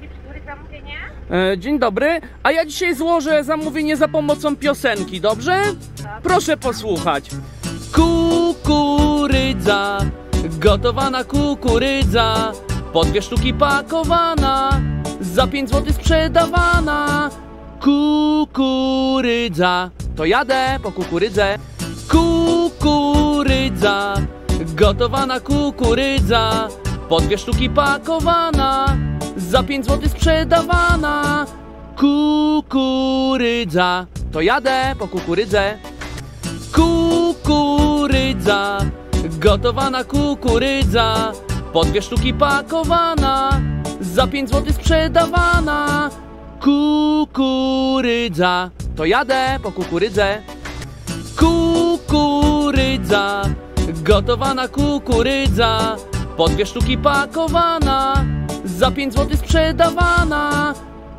Dzień dobry, zamówienie? E, dzień dobry, a ja dzisiaj złożę zamówienie za pomocą piosenki, dobrze? Proszę posłuchać. Kukurydza, gotowana kukurydza, po dwie sztuki pakowana, za pięć złotych sprzedawana. Kukurydza, to jadę po kukurydzę. Kukurydza, gotowana kukurydza, po dwie sztuki pakowana, za pięć złotych sprzedawana. Kukurydza, to jadę po kukurydzę. Kukurydza, gotowana kukurydza, po dwie sztuki pakowana, za pięć złotych sprzedawana. Kukurydza, to jadę po kukurydzę. Kukurydza, gotowana kukurydza, po dwie sztuki pakowana, za pięć złotych sprzedawana.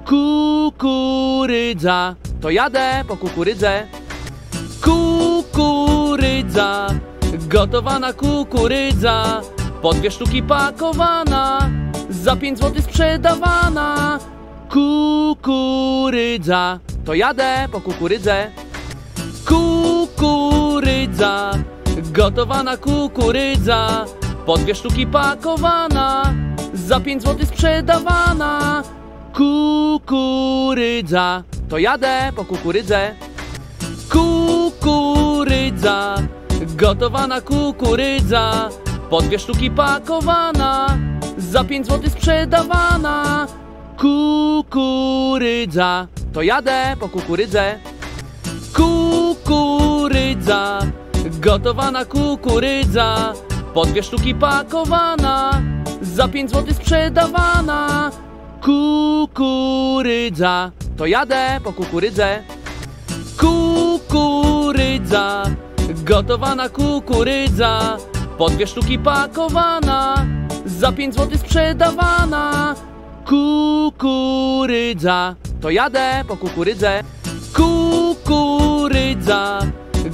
Kukurydza, to jadę po kukurydzę. Kukurydza, gotowana kukurydza, po dwie sztuki pakowana, za pięć złotych sprzedawana. Kukurydza, to jadę po kukurydzę. Kukurydza, gotowana kukurydza, po dwie sztuki pakowana, za pięć złotych sprzedawana. Kukurydza, to jadę po kukurydzę. Kukurydza, gotowana kukurydza, po dwie sztuki pakowana, za pięć złotych sprzedawana. Kukurydza, to jadę po kukurydzę. Kukurydza, gotowana kukurydza, po dwie sztuki pakowana, za pięć złotych sprzedawana. Kukurydza, to jadę po kukurydzę. Kukurydza, gotowana kukurydza, po dwie sztuki pakowana, za pięć złotych sprzedawana. Kukurydza, to jadę po kukurydzę. Kukurydza,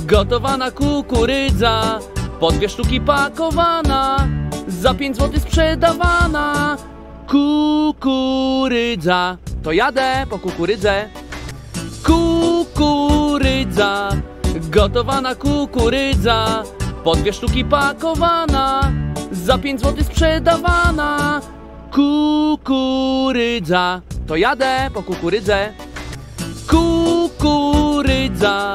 gotowana kukurydza, po dwie sztuki pakowana, za pięć złotych sprzedawana. Kukurydza, to jadę po kukurydzę. Kukurydza, gotowana kukurydza, po dwie sztuki pakowana, za pięć złotych sprzedawana. Kukurydza, to jadę po kukurydzę. Kukurydza,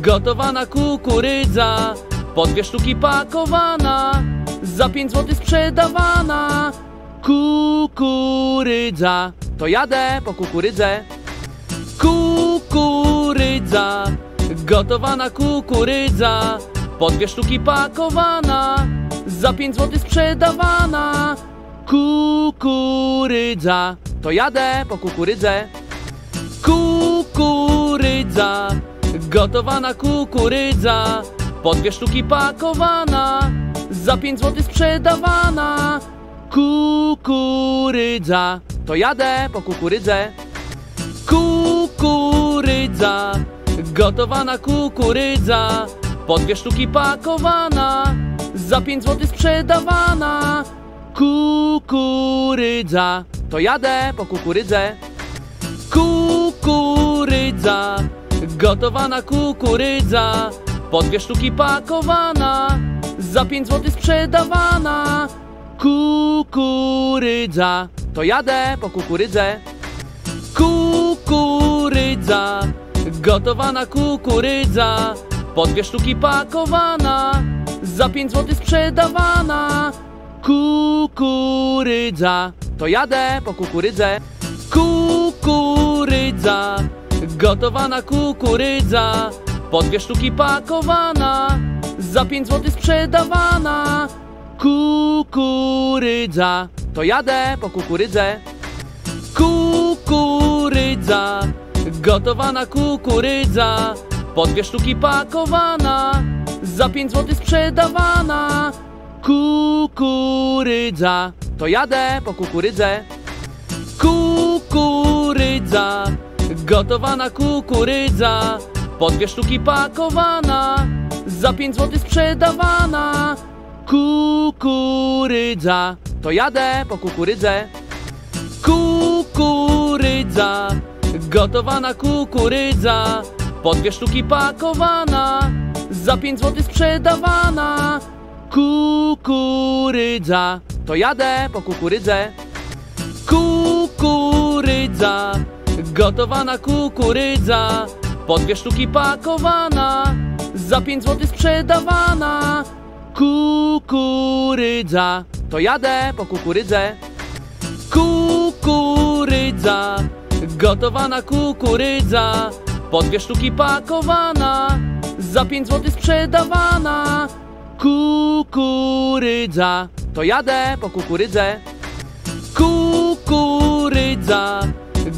gotowana kukurydza, po dwie sztuki pakowana, za pięć złotych sprzedawana. Kukurydza, to jadę po kukurydzę. Kukurydza, gotowana kukurydza, po dwie sztuki pakowana, za pięć złotych sprzedawana. Kukurydza, to jadę po kukurydzę. Kukurydza, gotowana kukurydza, po dwie sztuki pakowana, za pięć złotych sprzedawana. Kukurydza, to jadę po kukurydzę. Kukurydza, gotowana kukurydza, po dwie sztuki pakowana, za pięć złotych sprzedawana. Kukurydza, to jadę po kukurydzę. Kukurydza, gotowana kukurydza, po dwie sztuki pakowana, za pięć złotych sprzedawana. Kukurydza, to jadę po kukurydzę. Kukurydza, gotowana kukurydza, po dwie sztuki pakowana, za pięć złotych sprzedawana. Kukurydza, to jadę po kukurydzę. Kukurydza, gotowana kukurydza, po dwie sztuki pakowana, za pięć złotych sprzedawana. Kukurydza, to jadę po kukurydzę. Kukurydza, gotowana kukurydza, po dwie sztuki pakowana, za pięć złotych sprzedawana. Kukurydza, to jadę po kukurydzę. Kukurydza, gotowana kukurydza, po dwie sztuki pakowana, za pięć złotych sprzedawana. Kukurydza, to jadę po kukurydzę. Kukurydza, gotowana kukurydza, po dwie sztuki pakowana, za pięć złotych sprzedawana. Kukurydza, to jadę po kukurydzę. Kukurydza, gotowana kukurydza, po dwie sztuki pakowana, za pięć złotych sprzedawana. Kukurydza, to jadę po kukurydzę. Kukurydza, gotowana kukurydza, po dwie sztuki pakowana, za pięć złotych sprzedawana. Kukurydza, to jadę po kukurydzę. Kukurydza,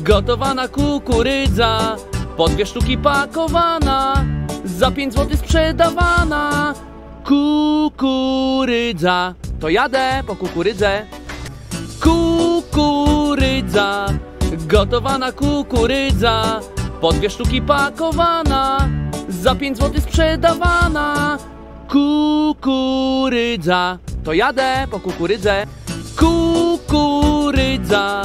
gotowana kukurydza, po dwie sztuki pakowana, za pięć złotych sprzedawana. Kukurydza, to jadę po kukurydzę. Kukurydza, gotowana kukurydza, po dwie sztuki pakowana, za pięć złotych sprzedawana. Kukurydza, to jadę po kukurydzę. Kukurydza,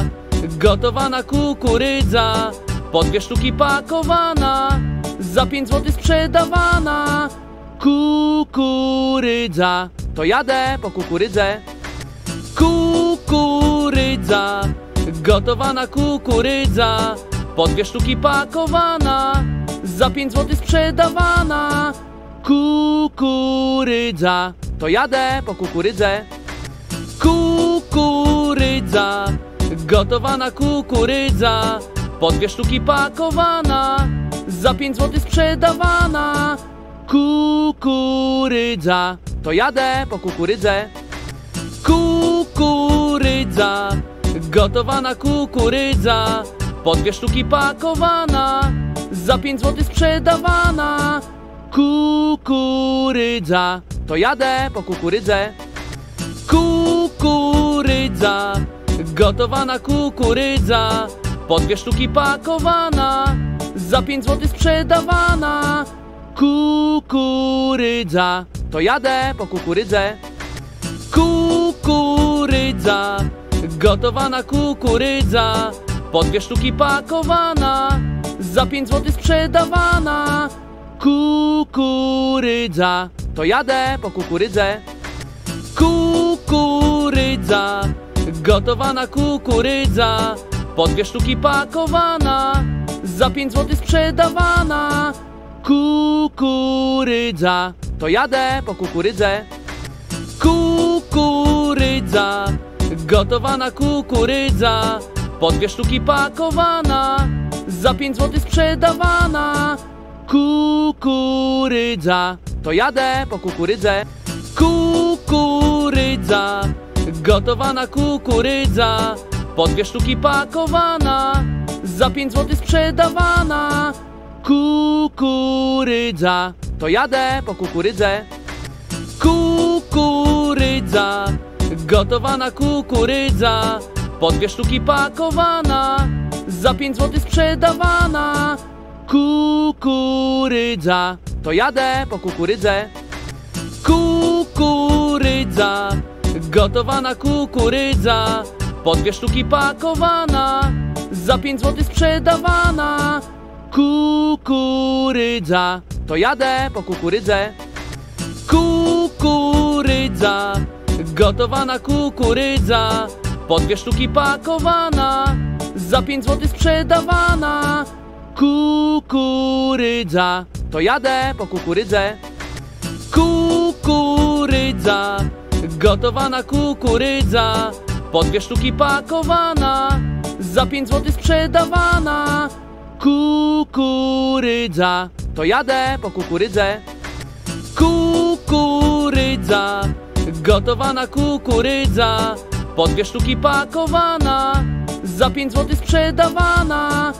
gotowana kukurydza, po dwie sztuki pakowana, za pięć złotych sprzedawana. Kukurydza, to jadę po kukurydzę. Kukurydza, gotowana kukurydza, po dwie sztuki pakowana, za pięć złotych sprzedawana. Kukurydza, to jadę po kukurydzę. Kukurydza, gotowana kukurydza, po dwie sztuki pakowana, za pięć złotych sprzedawana. Kukurydza, to jadę po kukurydzę. Kukurydza, gotowana kukurydza, po dwie sztuki pakowana, za pięć złotych sprzedawana. Kukurydza, to jadę po kukurydzę. Kukurydza, gotowana kukurydza, po dwie sztuki pakowana, za pięć złotych sprzedawana. Kukurydza, to jadę po kukurydzę. Kukurydza, gotowana kukurydza, po dwie sztuki pakowana, za pięć złotych sprzedawana. Kukurydza, to jadę po kukurydzę. Kukurydza, gotowana kukurydza, po dwie sztuki pakowana, za pięć złotych sprzedawana. Kukurydza, to jadę po kukurydzę. Kukurydza, gotowana kukurydza, po dwie sztuki pakowana, za pięć złotych sprzedawana. Kukurydza, to jadę po kukurydzę. Kukurydza, gotowana kukurydza, po dwie sztuki pakowana, za pięć złotych sprzedawana. Kukurydza, to jadę po kukurydzę. Kukurydza, gotowana kukurydza, po dwie sztuki pakowana, za pięć złotych sprzedawana. Kukurydza, to jadę po kukurydzę. Kukurydza, gotowana kukurydza, po dwie sztuki pakowana, za pięć złotych sprzedawana. Kukurydza, to jadę po kukurydzę. Kukurydza, gotowana kukurydza, po dwie sztuki pakowana, za pięć złotych sprzedawana. Kukurydza, to jadę po kukurydzę. Kukurydza, gotowana kukurydza, po dwie sztuki pakowana, za pięć złotych sprzedawana. Kukurydza, to jadę po kukurydzę. Kukurydza, gotowana kukurydza, po dwie sztuki pakowana, za pięć złotych sprzedawana.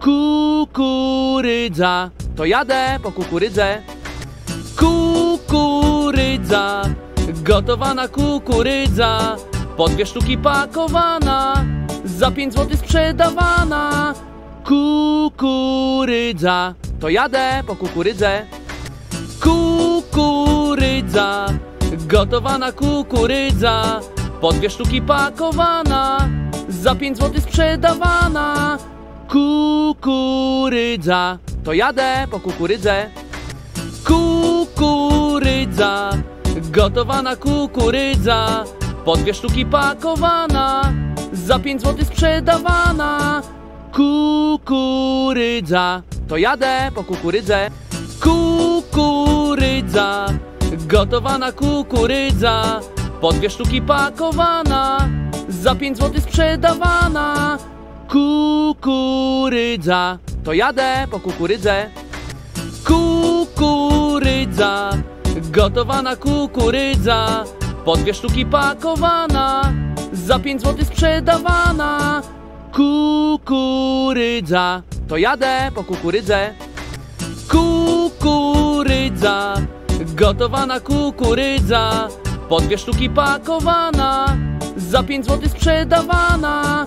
Kukurydza, to jadę po kukurydzę. Kukurydza, gotowana kukurydza, po dwie sztuki pakowana, za pięć złotych sprzedawana. Kukurydza, to jadę po kukurydzę. Kukurydza, gotowana kukurydza, po dwie sztuki pakowana, za pięć złotych sprzedawana. Kukurydza, to jadę po kukurydzę. Kukurydza, gotowana kukurydza, po dwie sztuki pakowana, za pięć złotych sprzedawana. Kukurydza, to jadę po kukurydzę. Kukurydza, gotowana kukurydza, po dwie sztuki pakowana, za pięć złotych sprzedawana. Kukurydza, to jadę po kukurydzę. Kukurydza, gotowana kukurydza, po dwie sztuki pakowana, za pięć złotych sprzedawana. Kukurydza, to jadę po kukurydzę. Kukurydza, gotowana kukurydza, po dwie sztuki pakowana, za pięć złotych sprzedawana.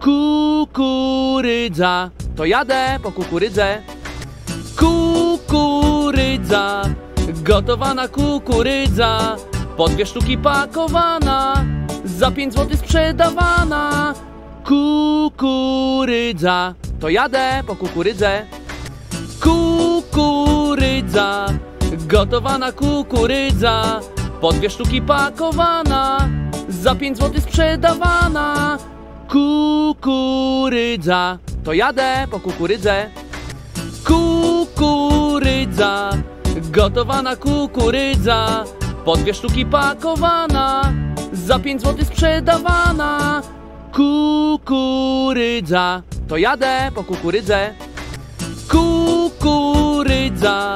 Kukurydza, to jadę po kukurydzę. Kukurydza, gotowana kukurydza, po dwie sztuki pakowana, za pięć złotych sprzedawana. Kukurydza, to jadę po kukurydzę. Kukurydza, gotowana kukurydza, po dwie sztuki pakowana, za pięć złotych sprzedawana. Kukurydza, to jadę po kukurydzę. Kukurydza, gotowana kukurydza, po dwie sztuki pakowana, za pięć złotych sprzedawana. Kukurydza, to jadę po kukurydzę. Kukurydza,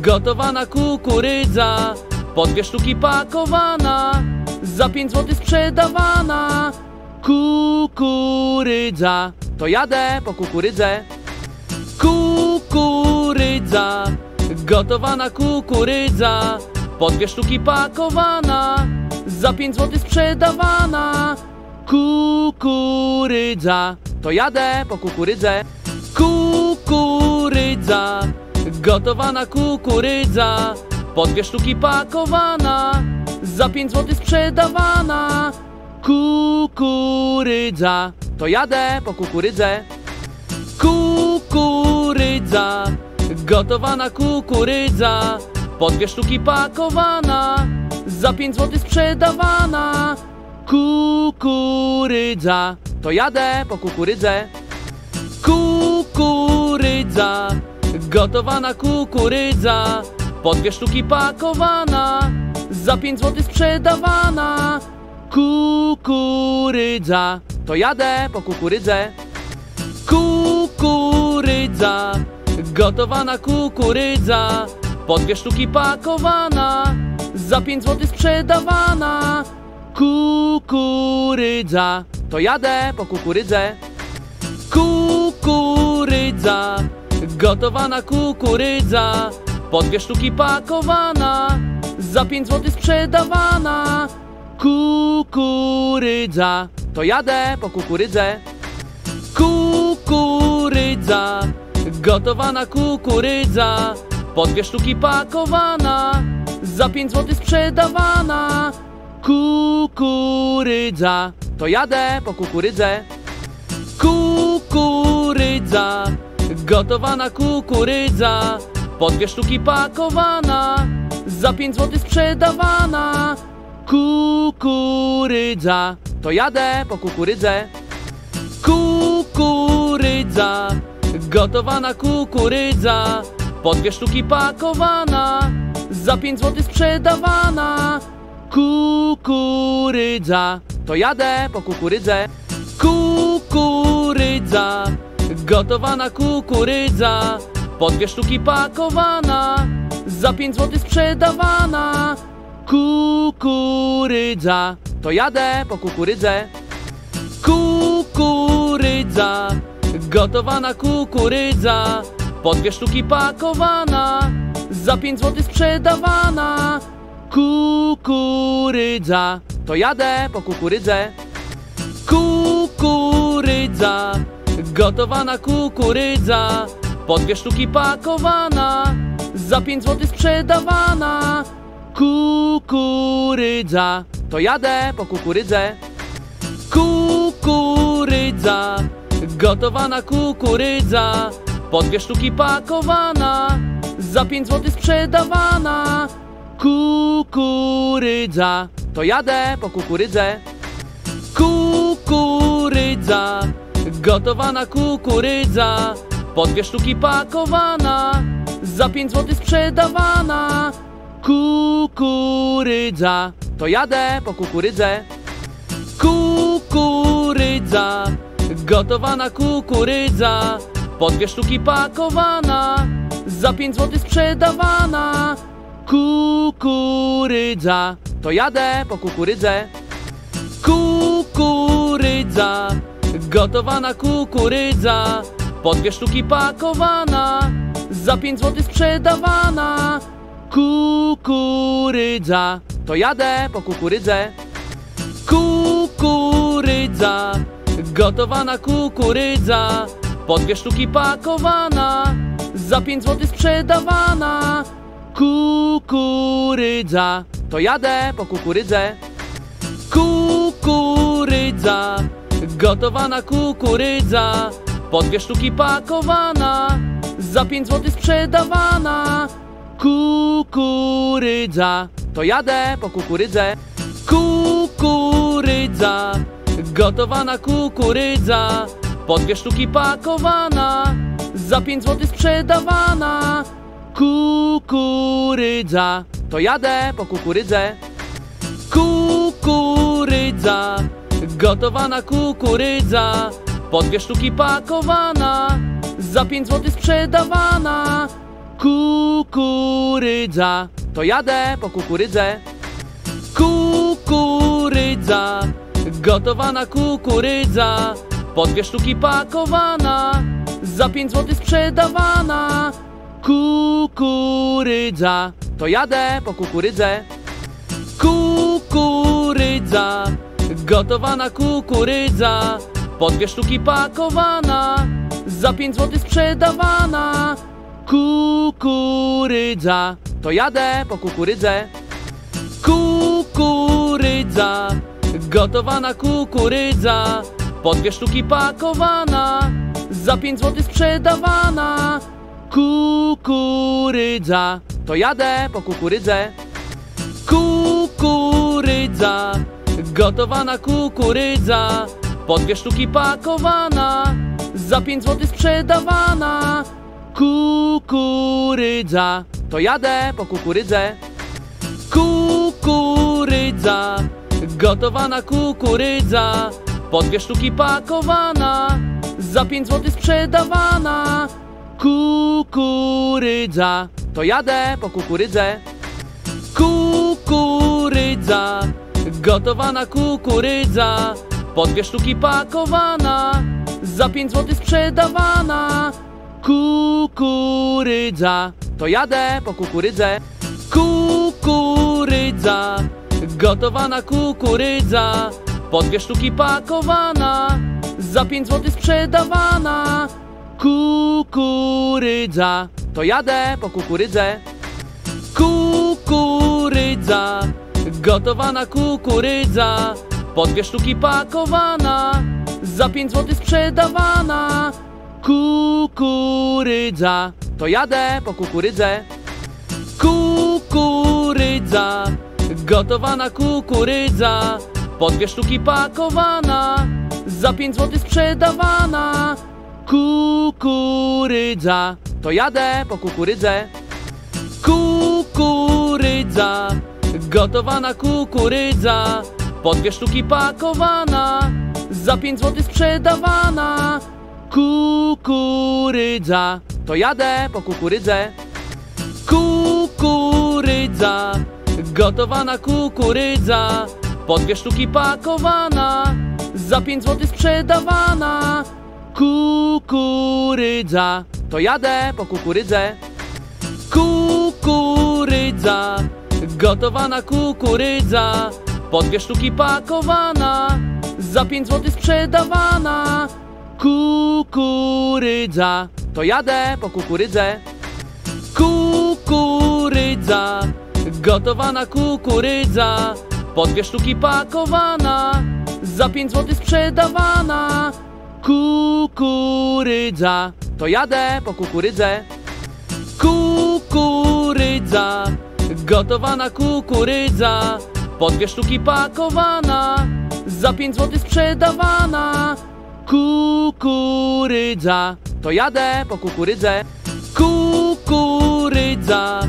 gotowana kukurydza, po dwie sztuki pakowana, za pięć złotych sprzedawana. Kukurydza, to jadę po kukurydzę. Kukurydza, gotowana kukurydza, po dwie sztuki pakowana, za pięć złotych sprzedawana. Kukurydza, to jadę po kukurydzę. Kukurydza, gotowana kukurydza, po dwie sztuki pakowana, za pięć złotych sprzedawana. Kukurydza, to jadę po kukurydzę. Kukurydza, gotowana kukurydza, po dwie sztuki pakowana, za pięć złotych sprzedawana. Kukurydza, to jadę po kukurydzę. Kukurydza, gotowana kukurydza, po dwie sztuki pakowana, za pięć złotych sprzedawana. Kukurydza, to jadę po kukurydzę. Kukurydza, gotowana kukurydza, po dwie sztuki pakowana, za pięć złotych sprzedawana. Kukurydza, to jadę po kukurydzę. Kukurydza, gotowana kukurydza, po dwie sztuki pakowana, za pięć złotych sprzedawana. Kukurydza, to jadę po kukurydzę. Kukurydza, gotowana kukurydza, po dwie sztuki pakowana, za pięć złotych sprzedawana. Kukurydza, to jadę po kukurydzę. Kukurydza, gotowana kukurydza, po dwie sztuki pakowana, za pięć złotych sprzedawana. Kukurydza, to jadę po kukurydzę. Kukurydza, gotowana kukurydza, po dwie sztuki pakowana, za pięć złotych sprzedawana. Kukurydza, to jadę po kukurydzę. Kukurydza, gotowana kukurydza, po dwie sztuki pakowana, za pięć złotych sprzedawana. Kukurydza, to jadę po kukurydzę. Kukurydza, gotowana kukurydza, po dwie sztuki pakowana, za pięć złotych sprzedawana. Kukurydza, to jadę po kukurydzę. Kukurydza, gotowana kukurydza, po dwie sztuki pakowana, za pięć złotych sprzedawana. Kukurydza, to jadę po kukurydzę. Kukurydza, Gotowana kukurydza, po dwie sztuki pakowana, za pięć złotych sprzedawana. Kukurydza, to jadę po kukurydzę. Kukurydza, gotowana kukurydza, po dwie sztuki pakowana, za pięć złotych sprzedawana. Kukurydza, to jadę po kukurydzę. Kukurydza, gotowana kukurydza, po dwie sztuki pakowana, za pięć złotych sprzedawana. Kukurydza, to jadę po kukurydzę. Kukurydza, gotowana kukurydza, po dwie sztuki pakowana, za pięć złotych sprzedawana. Kukurydza, to jadę po kukurydzę. Kukurydza, gotowana kukurydza, po dwie sztuki pakowana, za pięć złotych sprzedawana. Kukurydza, to jadę po kukurydzę. Kukurydza, gotowana kukurydza, po dwie sztuki pakowana, za pięć złotych sprzedawana. Kukurydza, to jadę po kukurydzę. Kukurydza, gotowana kukurydza, po dwie sztuki pakowana, za pięć złotych sprzedawana. Kukurydza, to jadę po kukurydzę. Kukurydza, gotowana kukurydza, po dwie sztuki pakowana, za pięć złotych sprzedawana. Kukurydza, to jadę po kukurydzę. Kukurydza, gotowana kukurydza, po dwie sztuki pakowana, za pięć złotych sprzedawana. Kukurydza, to jadę po kukurydzę. Kukurydza, gotowana kukurydza, po dwie sztuki pakowana, za pięć złotych sprzedawana. Kukurydza, to jadę po kukurydzę. Kukurydza, gotowana kukurydza, po dwie sztuki pakowana, za pięć złotych sprzedawana. Kukurydza, to jadę po kukurydzę. Kukurydza, gotowana kukurydza, po dwie sztuki pakowana, za pięć złotych sprzedawana. Kukurydza, to jadę po kukurydzę. Kukurydza, gotowana kukurydza, po dwie sztuki pakowana, za pięć złotych sprzedawana. Kukurydza, to jadę po kukurydzę. Kukurydza, gotowana kukurydza, po dwie sztuki pakowana, za pięć złotych sprzedawana. Kukurydza, to jadę po kukurydzę. Kukurydza, gotowana kukurydza, po dwie sztuki pakowana, za pięć złotych sprzedawana. Kukurydza, to jadę po kukurydzę. Kukurydza, gotowana kukurydza, po dwie sztuki pakowana, za pięć złotych sprzedawana. Kukurydza, to jadę po kukurydzę. Kukurydza, gotowana kukurydza, po dwie sztuki pakowana, za pięć złotych sprzedawana. Kukurydza, to jadę po kukurydzę. Kukurydza, gotowana kukurydza, po dwie sztuki pakowana, za pięć złotych sprzedawana. Kukurydza, to jadę po kukurydzę. Kukurydza, gotowana kukurydza, po dwie sztuki pakowana, za pięć złotych sprzedawana. Kukurydza, to jadę po kukurydzę. Kukurydza, gotowana kukurydza, po dwie sztuki pakowana, za pięć złotych sprzedawana. Kukurydza, to jadę po kukurydzę. Kukurydza, gotowana kukurydza, po dwie sztuki pakowana, za pięć złotych sprzedawana. Kukurydza, to jadę po kukurydzę. Kukurydza, gotowana kukurydza, po dwie sztuki pakowana, za pięć złotych sprzedawana. Kukurydza, to jadę po kukurydzę. Kukurydza,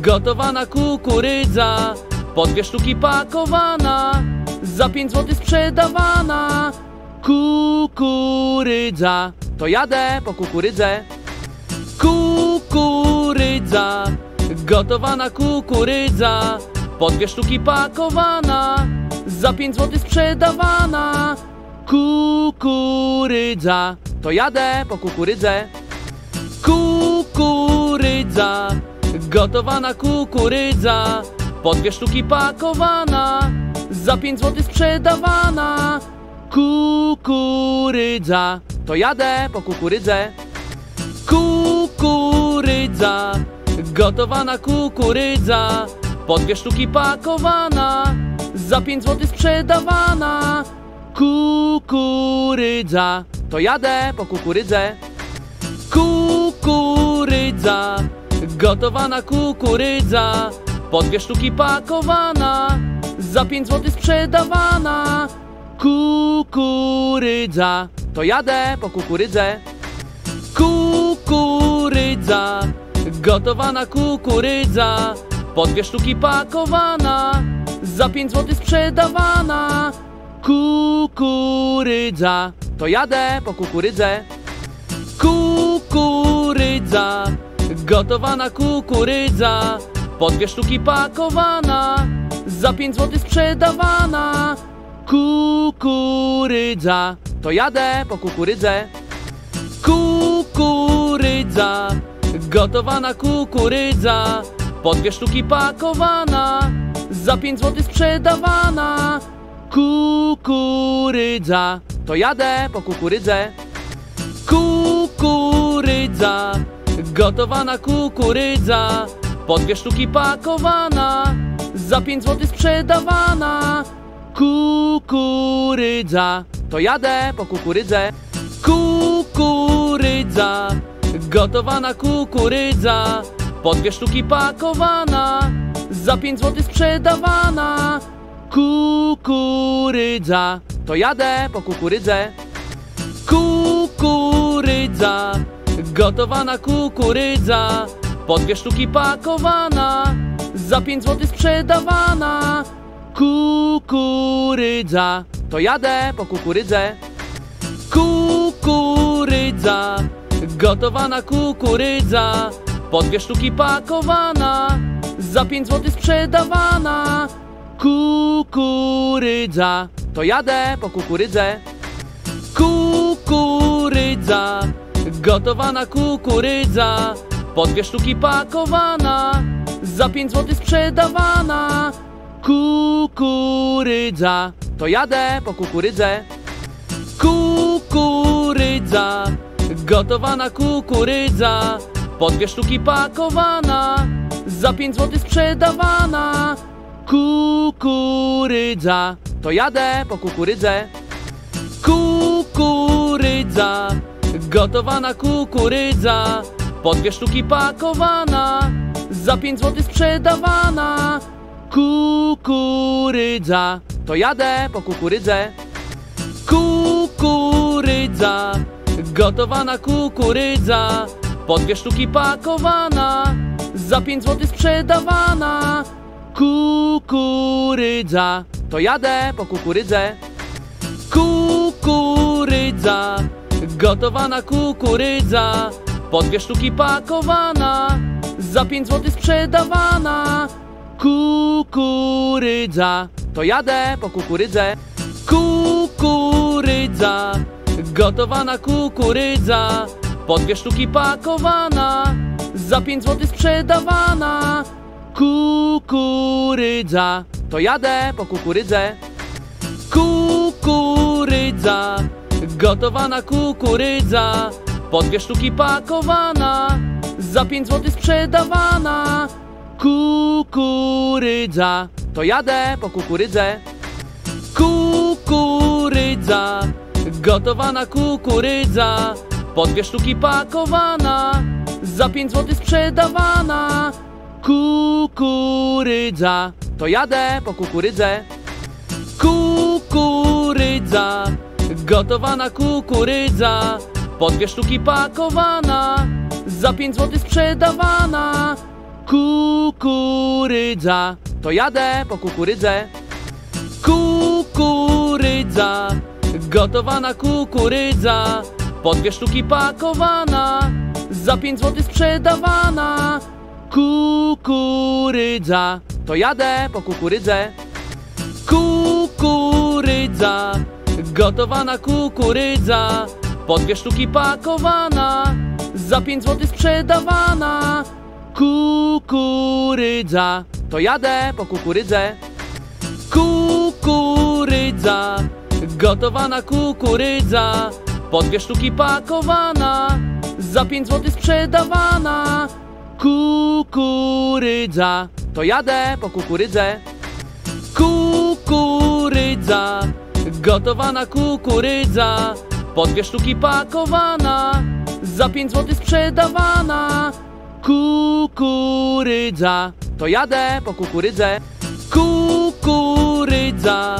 gotowana kukurydza, po dwie sztuki pakowana, za pięć złotych sprzedawana. Kukurydza, to jadę po kukurydzę. Kukurydza, gotowana kukurydza, po dwie sztuki pakowana, za pięć złotych sprzedawana. Kukurydza, to jadę po kukurydzę. Kukurydza, gotowana kukurydza, po dwie sztuki pakowana, za pięć złotych sprzedawana. Kukurydza, to jadę po kukurydzę. Kukurydza, gotowana kukurydza, po dwie sztuki pakowana, za pięć złotych sprzedawana. Kukurydza, to jadę po kukurydzę. Kukurydza, gotowana kukurydza, po dwie sztuki pakowana, za pięć złotych sprzedawana. Kukurydza, to jadę po kukurydzę. Kukurydza, gotowana kukurydza, po dwie sztuki pakowana, za pięć złotych sprzedawana. Kukurydza, to jadę po kukurydzę. Kukurydza, gotowana kukurydza, po dwie sztuki pakowana, za pięć złotych sprzedawana. Kukurydza, to jadę po kukurydzę. Kukurydza, gotowana kukurydza, po dwie sztuki pakowana, za pięć złotych sprzedawana. Kukurydza, to jadę po kukurydzę. Kukurydza, gotowana kukurydza, po dwie sztuki pakowana, za pięć złotych sprzedawana. Kukurydza, to jadę po kukurydzę. Kukurydza, gotowana kukurydza, po dwie sztuki pakowana, za pięć złotych sprzedawana. Kukurydza, to jadę po kukurydzę. Kukurydza, gotowana kukurydza, po dwie sztuki pakowana, za pięć złotych sprzedawana. Kukurydza, to jadę po kukurydzę. Kukurydza, gotowana kukurydza, po dwie sztuki pakowana, za pięć złotych sprzedawana. Kukurydza, to jadę po kukurydzę. Kukurydza, gotowana kukurydza, po dwie sztuki pakowana, za pięć złotych sprzedawana. Kukurydza, to jadę po kukurydzę. Kukurydza, gotowana kukurydza, po dwie sztuki pakowana, za pięć złotych sprzedawana. Kukurydza, to jadę po kukurydzę. Kukurydza, gotowana kukurydza, po dwie sztuki pakowana, za pięć złotych sprzedawana. Kukurydza, to jadę po kukurydzę. Kukurydza, gotowana kukurydza, po dwie sztuki pakowana, za pięć złotych sprzedawana. Kukurydza, to jadę po kukurydzę. Kukurydza, gotowana kukurydza, po dwie sztuki pakowana, za pięć złotych sprzedawana. Kukurydza, to jadę po kukurydzę. Kukurydza, gotowana kukurydza, po dwie sztuki pakowana, za pięć złotych sprzedawana. Kukurydza, to jadę po kukurydzę. Kukurydza, gotowana kukurydza, po dwie sztuki pakowana, za pięć złotych sprzedawana. Kukurydza, to jadę po kukurydzę. Kukurydza, gotowana kukurydza, po dwie sztuki pakowana, za pięć złotych sprzedawana. Kukurydza, to jadę po kukurydzę. Kukurydza, gotowana kukurydza, po dwie sztuki pakowana, za pięć złotych sprzedawana. Kukurydza, to jadę po kukurydzę. Kukurydza, gotowana kukurydza, po dwie sztuki pakowana, za pięć złotych sprzedawana. Kukurydza, to jadę po kukurydzę. Kukurydza, gotowana kukurydza, po dwie sztuki pakowana, za pięć złotych sprzedawana. Kukurydza, to jadę po kukurydzę. Kukurydza, gotowana kukurydza, po dwie sztuki pakowana, za pięć złotych sprzedawana. Kukurydza, to jadę po kukurydzę. Kukurydza, gotowana kukurydza, po dwie sztuki pakowana, za pięć złotych sprzedawana. Kukurydza, to jadę po kukurydzę. Kukurydza,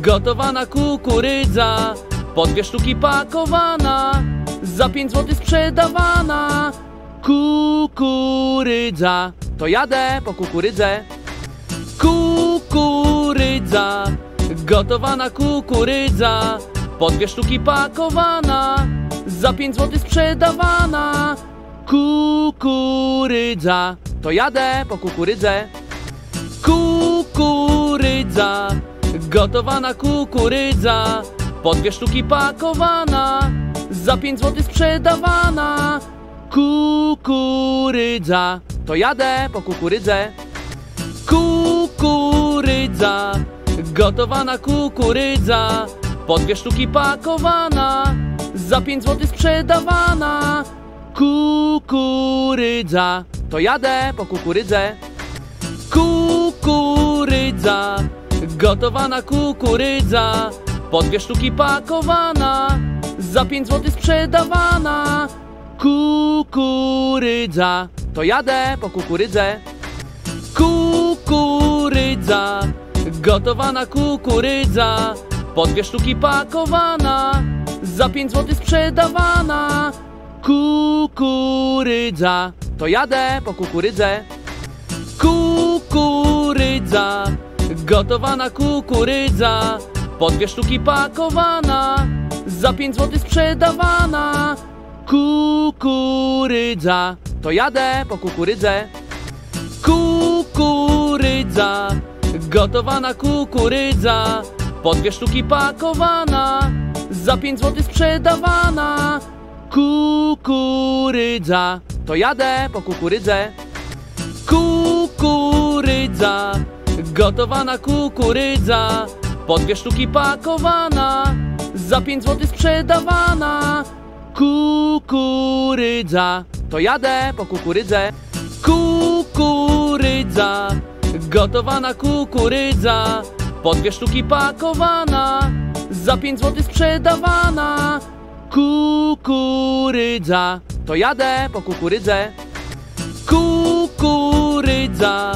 gotowana kukurydza, po dwie sztuki pakowana, za pięć złotych sprzedawana. Kukurydza, to jadę po kukurydzę. Kukurydza, gotowana kukurydza, po dwie sztuki pakowana, za pięć złotych sprzedawana. Kukurydza, to jadę po kukurydzę. Kukurydza, gotowana kukurydza, po dwie sztuki pakowana, za pięć złotych sprzedawana. Kukurydza, to jadę po kukurydzę. Kukurydza, gotowana kukurydza, po dwie sztuki pakowana, za pięć złotych sprzedawana. Kukurydza, to jadę po kukurydzę. Kukurydza, gotowana kukurydza, po dwie sztuki pakowana, za pięć złotych sprzedawana. Kukurydza, to jadę po kukurydzę. Kukurydza, gotowana kukurydza, po dwie sztuki pakowana, za pięć złotych sprzedawana. Kukurydza, to jadę po kukurydzę. Kukurydza, gotowana kukurydza, po dwie sztuki pakowana, za pięć złotych sprzedawana. Kukurydza, to jadę po kukurydzę. Kukurydza, gotowana kukurydza, po dwie sztuki pakowana, za pięć złotych sprzedawana. Kukurydza, to jadę po kukurydzę. Kukurydza, gotowana kukurydza, po dwie sztuki pakowana, za pięć złotych sprzedawana. Kukurydza, to jadę po kukurydzę. Kukurydza, gotowana kukurydza, po dwie sztuki pakowana, za pięć złotych sprzedawana. Kukurydza, to jadę po kukurydzę. Kukurydza,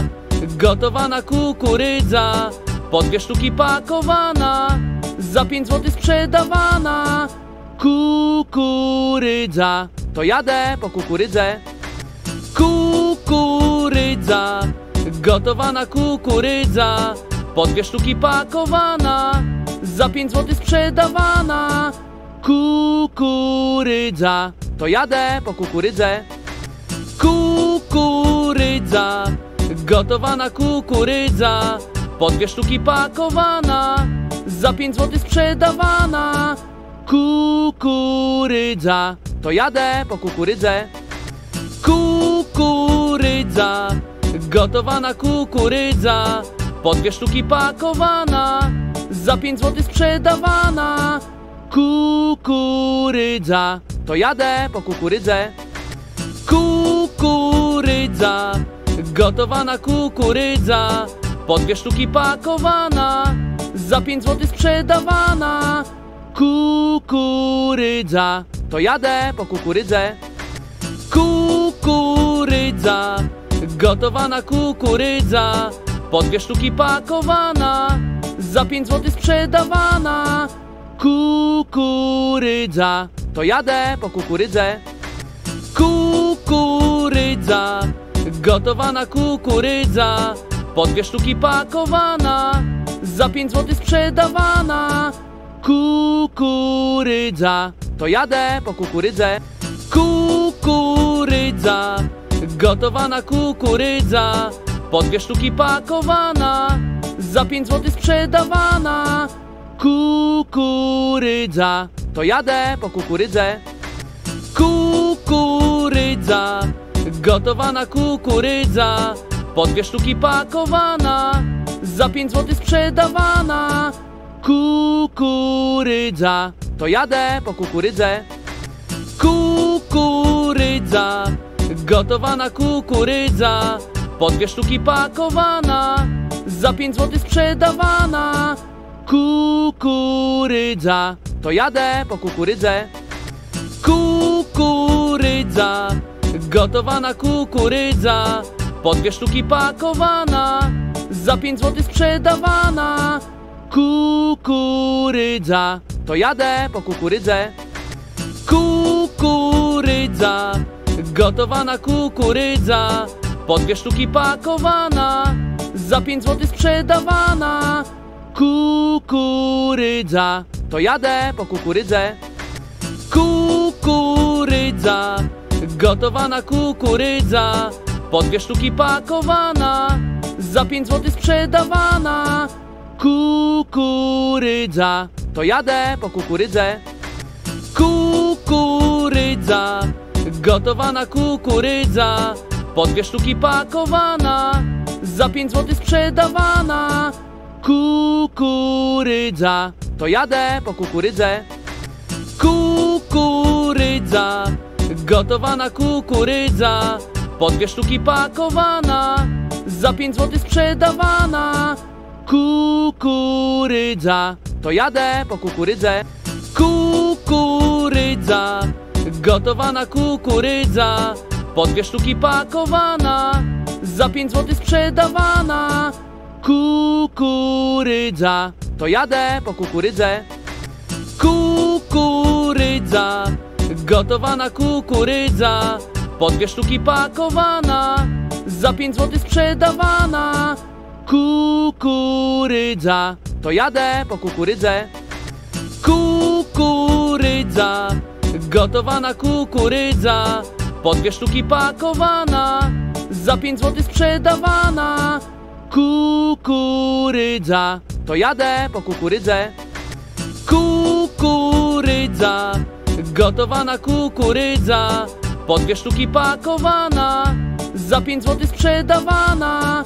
gotowana kukurydza, po dwie sztuki pakowana, za pięć złotych sprzedawana. Kukurydza, to jadę po kukurydzę. Kukurydza, gotowana kukurydza, po dwie sztuki pakowana, za pięć złotych sprzedawana. Kukurydza, to jadę po kukurydzę. Kukurydza, gotowana kukurydza, po dwie sztuki pakowana, za pięć złotych sprzedawana. Kukurydza, to jadę po kukurydzę. Kukurydza, gotowana kukurydza, po dwie sztuki pakowana, za pięć złotych sprzedawana. Kukurydza, to jadę po kukurydzę. Kukurydza, gotowana kukurydza, po dwie sztuki pakowana, za pięć złotych sprzedawana. Kukurydza, to jadę po kukurydzę. Kukurydza, gotowana kukurydza, po dwie sztuki pakowana, za pięć złotych sprzedawana. Kukurydza, to jadę po kukurydzę. Kukurydza, gotowana kukurydza, po dwie sztuki pakowana, za pięć złotych sprzedawana. Kukurydza, to jadę po kukurydzę. Kukurydza, gotowana kukurydza, po dwie sztuki pakowana, za pięć złotych sprzedawana. Kukurydza, to jadę po kukurydzę. Kukurydza, gotowana kukurydza, po dwie sztuki pakowana, za pięć złotych sprzedawana. Kukurydza, to jadę po kukurydzę. Kukurydza, gotowana kukurydza, po dwie sztuki pakowana, za pięć złotych sprzedawana. Kukurydza, to jadę po kukurydzę. Kukurydza, gotowana kukurydza, po dwie sztuki pakowana, za pięć złotych sprzedawana. Kukurydza, to jadę po kukurydzę. Kukurydza, gotowana kukurydza, po dwie sztuki pakowana, za pięć złotych sprzedawana. Kukurydza, to jadę po kukurydzę. Kukurydza, gotowana kukurydza, po dwie sztuki pakowana, za pięć złotych sprzedawana. Kukurydza, to jadę po kukurydzę. Kukurydza, gotowana kukurydza, po dwie sztuki pakowana, za pięć złotych sprzedawana. Kukurydza, to jadę po kukurydzę. Kukurydza, gotowana kukurydza, po dwie sztuki pakowana, za pięć złotych sprzedawana. Kukurydza, to jadę po kukurydzę. Kukurydza, gotowana kukurydza, po dwie sztuki pakowana, za pięć złotych sprzedawana. Kukurydza, to jadę po kukurydzę. Kukurydza, gotowana kukurydza, po dwie sztuki pakowana, za pięć złotych sprzedawana. Kukurydza, to jadę po kukurydzę. Kukurydza, gotowana kukurydza, po dwie sztuki pakowana, za pięć złotych sprzedawana. Kukurydza, to jadę po kukurydzę. Kukurydza, gotowana kukurydza, po dwie sztuki pakowana, za pięć złotych sprzedawana.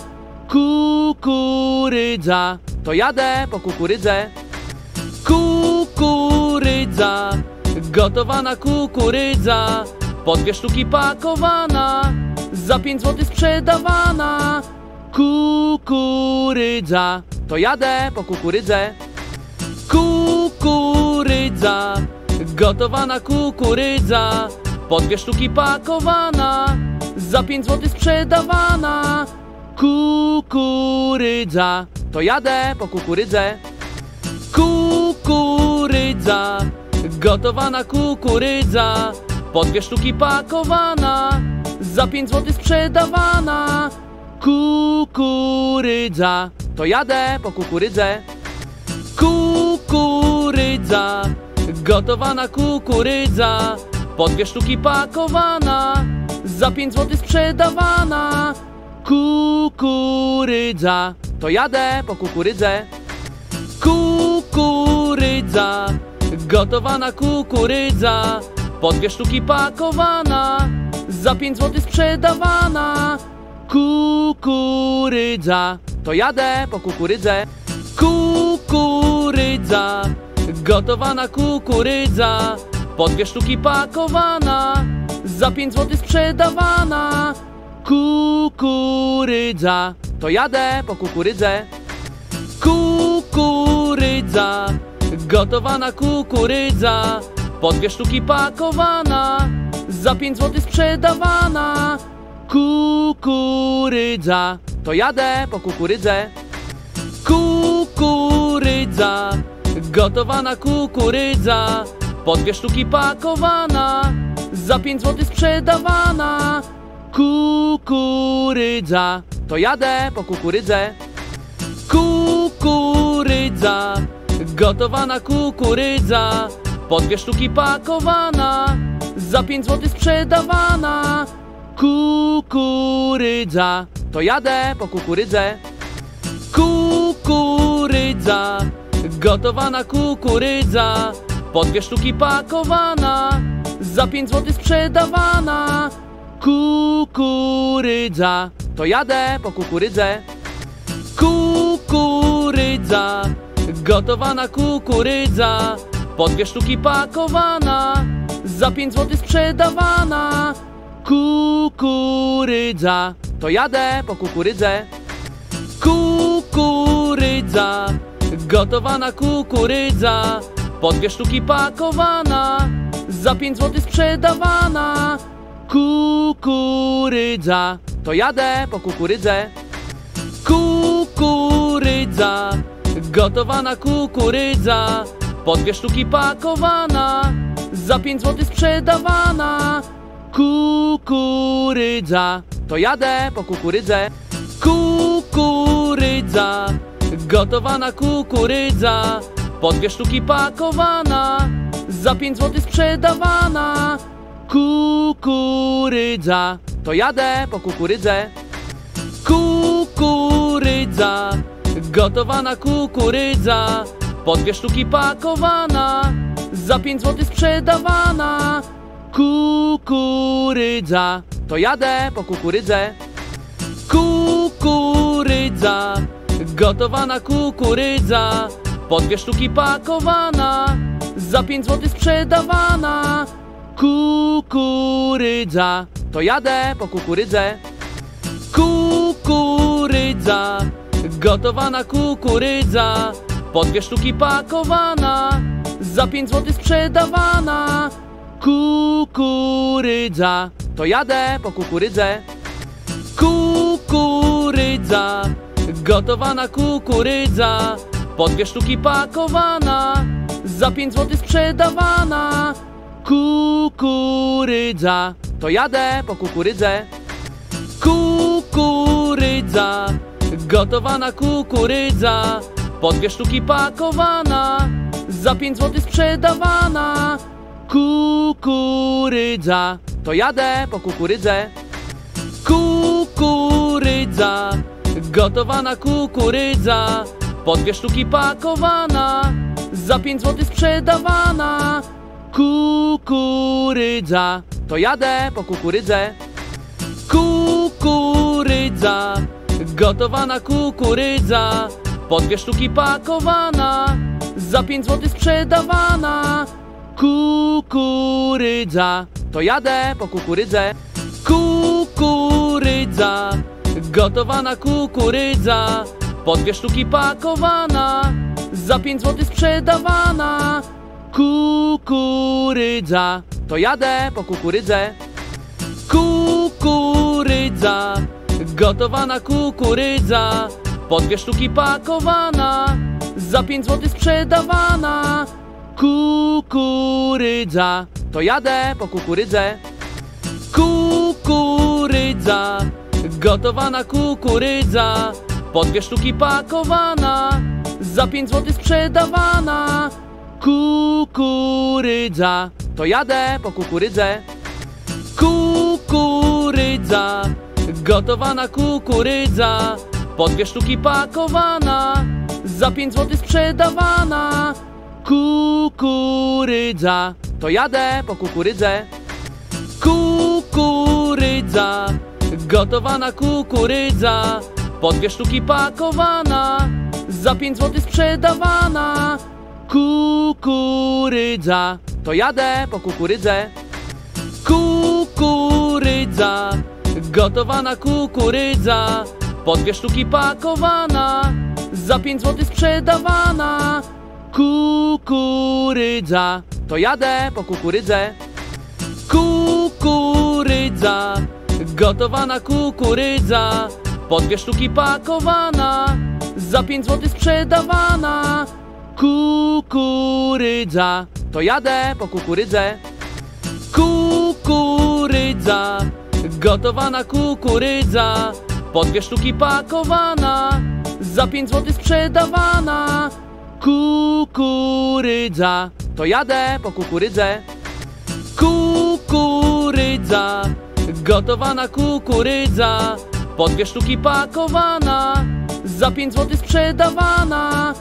Kukurydza, to jadę po kukurydzę. Kukurydza, gotowana kukurydza, po dwie sztuki pakowana, za pięć złotych sprzedawana. Kukurydza, to jadę po kukurydzę. Kukurydza, gotowana kukurydza, po dwie sztuki pakowana, za pięć złotych sprzedawana. Kukurydza, to jadę po kukurydzę. Kukurydza, gotowana kukurydza, po dwie sztuki pakowana, za pięć złotych sprzedawana. Kukurydza, to jadę po kukurydzę. Kukurydza, gotowana kukurydza, po dwie sztuki pakowana, za pięć złotych sprzedawana. Kukurydza, to jadę po kukurydzę. Kukurydza, gotowana kukurydza, po dwie sztuki pakowana, za pięć złotych sprzedawana. Kukurydza, to jadę po kukurydzę. Kukurydza, gotowana kukurydza, po dwie sztuki pakowana, za pięć złotych sprzedawana. Kukurydza, to jadę po kukurydzę. Kukurydza, Gotowana kukurydza, po dwie sztuki pakowana, za pięć złotych sprzedawana. Kukurydza, to jadę po kukurydzę. Kukurydza, gotowana kukurydza, po dwie sztuki pakowana, za pięć złotych sprzedawana. Kukurydza, to jadę po kukurydzę. Kukurydza, gotowana kukurydza, po dwie sztuki pakowana, za pięć złotych sprzedawana. Kukurydza, to jadę po kukurydzę. Kukurydza, gotowana kukurydza, po dwie sztuki pakowana, za pięć złotych sprzedawana. Kukurydza, to jadę po kukurydzę. Kukurydza, gotowana kukurydza, po dwie sztuki pakowana, za pięć złotych sprzedawana. Kukurydza, to jadę po kukurydzę. Kukurydza, gotowana kukurydza, po dwie sztuki pakowana, za pięć złotych sprzedawana. Kukurydza, to jadę po kukurydzę. Kukurydza, gotowana kukurydza, po dwie sztuki pakowana, za pięć złotych sprzedawana. Kukurydza, to jadę po kukurydzę. Kukurydza, gotowana kukurydza, po dwie sztuki pakowana, za pięć złotych sprzedawana. Kukurydza, to jadę po kukurydzę. Kukurydza, gotowana kukurydza, po dwie sztuki pakowana, za pięć złotych sprzedawana. Kukurydza, to jadę po kukurydzę. Kukurydza, gotowana kukurydza, po dwie sztuki pakowana, za pięć złotych sprzedawana. Kukurydza, to jadę po kukurydzę. Kukurydza, gotowana kukurydza, po dwie sztuki pakowana, za pięć złotych sprzedawana. Kukurydza, to jadę po kukurydzę. Kukurydza, gotowana kukurydza, po dwie sztuki pakowana, za pięć złotych sprzedawana. Kukurydza, to jadę po kukurydzę. Kukurydza, gotowana kukurydza, po dwie sztuki pakowana, za pięć złotych sprzedawana. Kukurydza, to jadę po kukurydzę. Kukurydza, gotowana kukurydza, po dwie sztuki pakowana, za pięć złotych sprzedawana. Kukurydza, to jadę po kukurydzę. Kukurydza, gotowana kukurydza, po dwie sztuki pakowana, za pięć złotych sprzedawana. Kukurydza, to jadę po kukurydzę. Kukurydza, gotowana kukurydza, po dwie sztuki pakowana, za pięć złotych sprzedawana. Kukurydza, to jadę po kukurydzę. Kukurydza, gotowana kukurydza, po dwie sztuki pakowana, za pięć złotych sprzedawana. Kukurydza, to jadę po kukurydzę. Kukurydza, gotowana kukurydza, po dwie sztuki pakowana, za pięć złotych sprzedawana. Kukurydza, to jadę po kukurydzę. Kukurydza, gotowana kukurydza, po dwie sztuki pakowana, za pięć złotych sprzedawana. Kukurydza, to jadę po kukurydzę. Kukurydza, gotowana kukurydza, po dwie sztuki pakowana, za pięć złotych sprzedawana. Kukurydza, to jadę po kukurydzę. Kukurydza, gotowana kukurydza, po dwie sztuki pakowana, za pięć złotych sprzedawana. Kukurydza, to jadę po kukurydzę. Kukurydza, gotowana kukurydza, po dwie sztuki pakowana, za pięć złotych sprzedawana. Kukurydza, to jadę po kukurydzę. Kukurydza, gotowana kukurydza, po dwie sztuki pakowana, za pięć złotych sprzedawana. Kukurydza, to jadę po kukurydzę. Kukurydza, gotowana kukurydza, po dwie sztuki pakowana, za pięć złotych sprzedawana.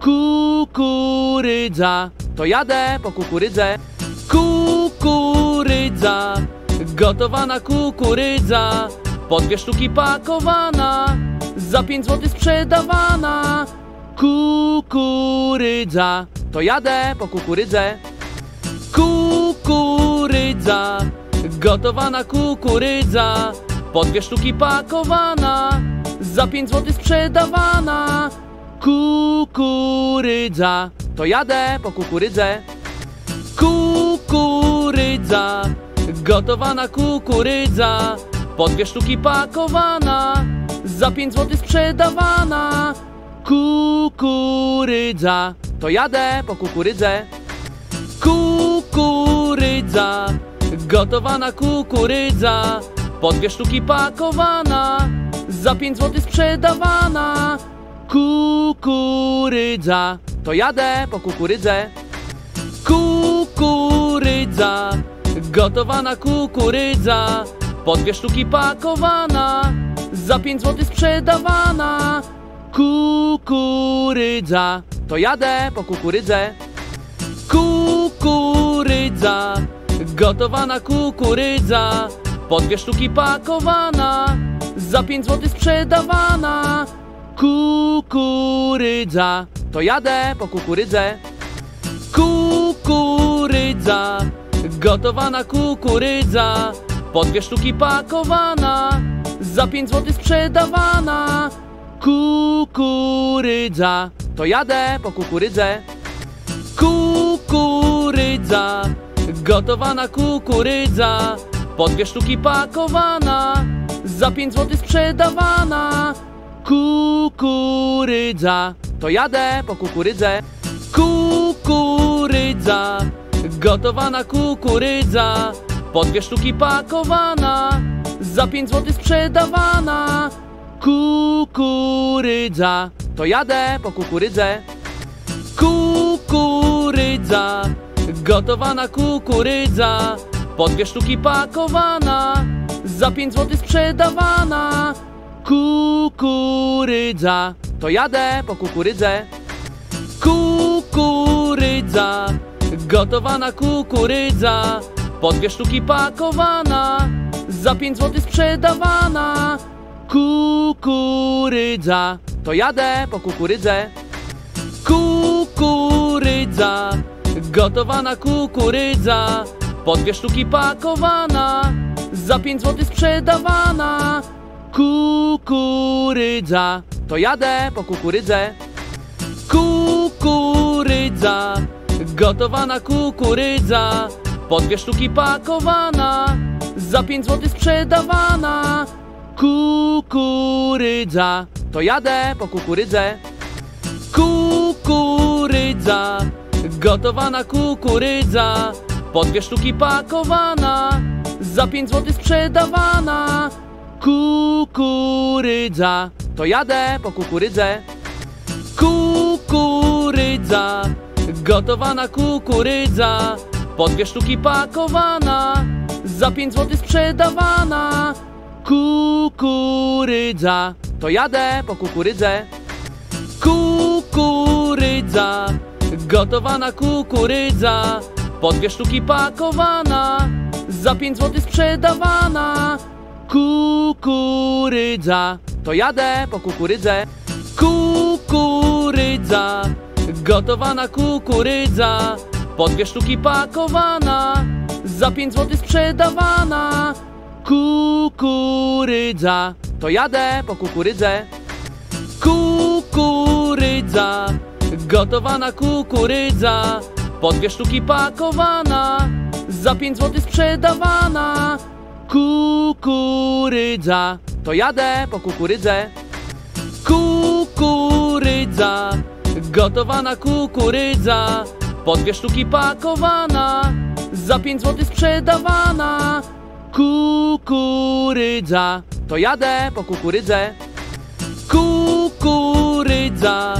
Kukurydza, to jadę po kukurydzę. Kukurydza, gotowana kukurydza, po dwie sztuki pakowana, za pięć złotych sprzedawana. Kukurydza, to jadę po kukurydzę. Kukurydza, gotowana kukurydza, po dwie sztuki pakowana, za pięć złotych sprzedawana. Kukurydza, to jadę po kukurydzę. Kukurydza, gotowana kukurydza, po dwie sztuki pakowana, za pięć złotych sprzedawana. Kukurydza, to jadę po kukurydzę. Kukurydza, gotowana kukurydza, po dwie sztuki pakowana, za pięć złotych sprzedawana. Kukurydza, to jadę po kukurydzę. Kukurydza, gotowana kukurydza, po dwie sztuki pakowana, za pięć złotych sprzedawana. Kukurydza, to jadę po kukurydzę. Kukurydza, gotowana kukurydza, po dwie sztuki pakowana, za pięć złotych sprzedawana. Kukurydza, to jadę po kukurydzę. Kukurydza, gotowana kukurydza, po dwie sztuki pakowana, za pięć złotych sprzedawana. Kukurydza, to jadę po kukurydzę. Kukurydza, gotowana kukurydza, po dwie sztuki pakowana, za pięć złotych sprzedawana. Kukurydza, to jadę po kukurydzę. Kukurydza, gotowana kukurydza, po dwie sztuki pakowana, za pięć złotych sprzedawana. Kukurydza, to jadę po kukurydzę. Kukurydza, gotowana kukurydza, po dwie sztuki pakowana, za pięć złotych sprzedawana. Kukurydza, to jadę po kukurydzę. Kukurydza, gotowana kukurydza, po dwie sztuki pakowana, za pięć złotych sprzedawana. Kukurydza, to jadę po kukurydzę. Kukurydza, gotowana kukurydza, po dwie sztuki pakowana, za pięć złotych sprzedawana. Kukurydza, to jadę po kukurydzę. Kukurydza, gotowana kukurydza, po dwie sztuki pakowana, za pięć złotych sprzedawana. Kukurydza, to jadę po kukurydzę. Kukurydza, gotowana kukurydza, po dwie sztuki pakowana, za pięć złotych sprzedawana. Kukurydza, to jadę po kukurydzę. Kukurydza, gotowana kukurydza, po dwie sztuki pakowana, za pięć złotych sprzedawana. Kukurydza, to jadę po kukurydzę. Kukurydza, gotowana kukurydza, po dwie sztuki pakowana, za pięć złotych sprzedawana. Kukurydza, to jadę po kukurydzę. Kukurydza, gotowana kukurydza, po dwie sztuki pakowana, za pięć złotych sprzedawana. Kukurydza, to jadę po kukurydzę. Kukurydza, gotowana kukurydza, po dwie sztuki pakowana, za pięć złotych sprzedawana. Kukurydza, to jadę po kukurydzę. Kukurydza, gotowana kukurydza, po dwie sztuki pakowana, za pięć złotych sprzedawana. Kukurydza, to jadę po kukurydzę. Kukurydza,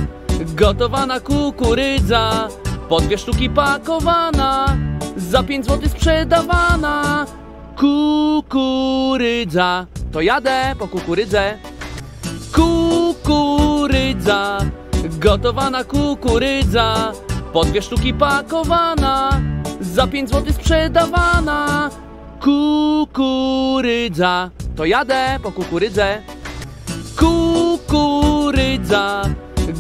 gotowana kukurydza, po dwie sztuki pakowana, za pięć złotych sprzedawana. Kukurydza, to jadę po kukurydzę. Kukurydza, gotowana kukurydza, po dwie sztuki pakowana, za pięć złotych sprzedawana. Kukurydza, to jadę po kukurydzę. Kukurydza,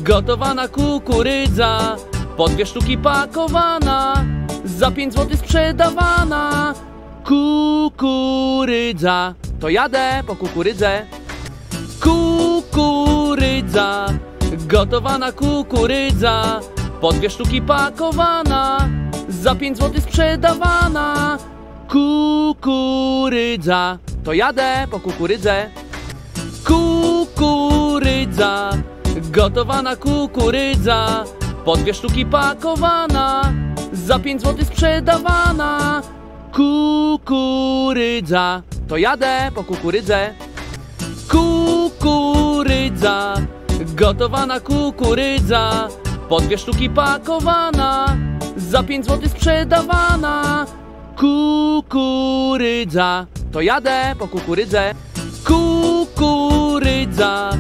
gotowana kukurydza, po dwie sztuki pakowana, za pięć złotych sprzedawana. Kukurydza, to jadę po kukurydzę. Kukurydza, gotowana kukurydza, po dwie sztuki pakowana, za pięć złotych sprzedawana. Kukurydza, to jadę po kukurydzę. Kukurydza, gotowana kukurydza, po dwie sztuki pakowana, za pięć złotych sprzedawana. Kukurydza, to jadę po kukurydzę. Kukurydza, gotowana kukurydza, po dwie sztuki pakowana, za pięć złotych sprzedawana. Kukurydza, to jadę po kukurydzę. Kukurydza,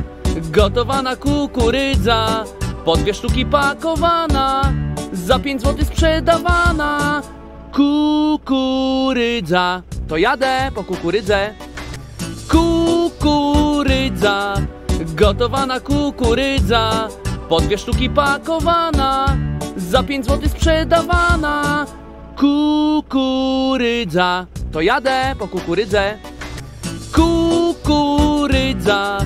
gotowana kukurydza, po dwie sztuki pakowana, za pięć złotych sprzedawana. Kukurydza, to jadę po kukurydzę. Kukurydza, gotowana kukurydza, po dwie sztuki pakowana, za pięć złotych sprzedawana. Kukurydza, to jadę po kukurydzę. Kukurydza,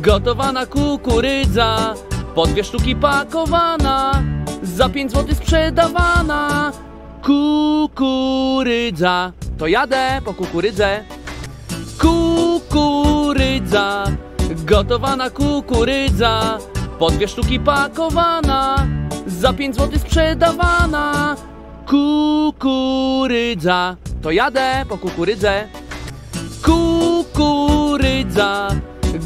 gotowana kukurydza, po dwie sztuki pakowana, za pięć złotych sprzedawana. Kukurydza, to jadę po kukurydzę. Kukurydza, gotowana kukurydza, po dwie sztuki pakowana, za pięć złotych sprzedawana. Kukurydza, to jadę po kukurydzę. Kukurydza,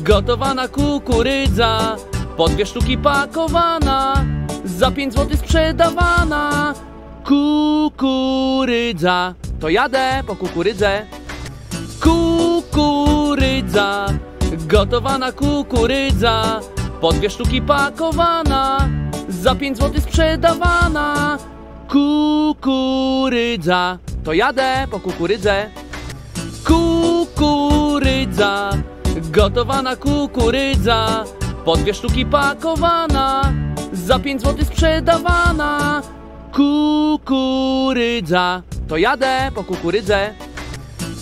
gotowana kukurydza, po dwie sztuki pakowana, za pięć złotych sprzedawana. Kukurydza, to jadę po kukurydzę. Kukurydza, gotowana kukurydza, po dwie sztuki pakowana, za pięć złotych sprzedawana. Kukurydza, to jadę po kukurydzę. Kukurydza, gotowana kukurydza, po dwie sztuki pakowana, za pięć złotych sprzedawana. Kukurydza, to jadę po kukurydzę.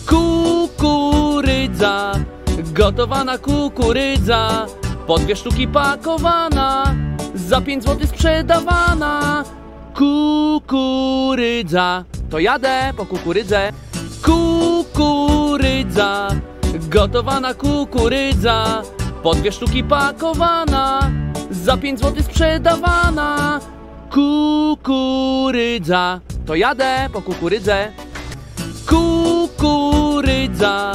Kukurydza, gotowana kukurydza, po dwie sztuki pakowana, za pięć złotych sprzedawana. Kukurydza, to jadę po kukurydzę. Kukurydza, gotowana kukurydza, po dwie sztuki pakowana, za pięć złotych sprzedawana. Kukurydza, to jadę po kukurydzę. Kukurydza,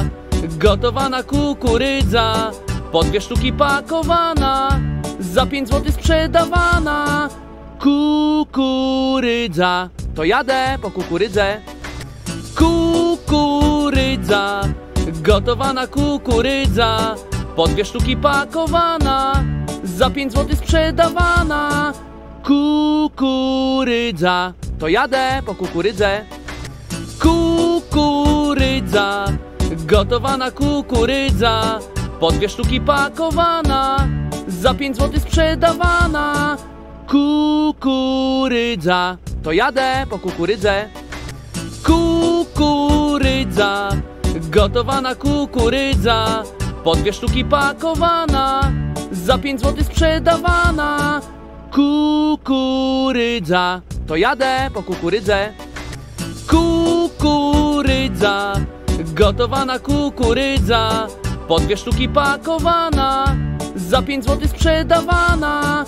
gotowana kukurydza, po dwie sztuki pakowana, za pięć złotych sprzedawana. Kukurydza, to jadę po kukurydzę. Kukurydza, gotowana kukurydza, po dwie sztuki pakowana, za pięć złotych sprzedawana. Kukurydza, to jadę po kukurydzę. Kukurydza, gotowana kukurydza, po dwie sztuki pakowana, za pięć złotych sprzedawana. Kukurydza, to jadę po kukurydzę. Kukurydza, gotowana kukurydza, po dwie sztuki pakowana, za pięć złotych sprzedawana. Kukurydza, to jadę po kukurydzę. Kukurydza, gotowana kukurydza, po dwie sztuki pakowana, za pięć złotych sprzedawana.